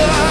die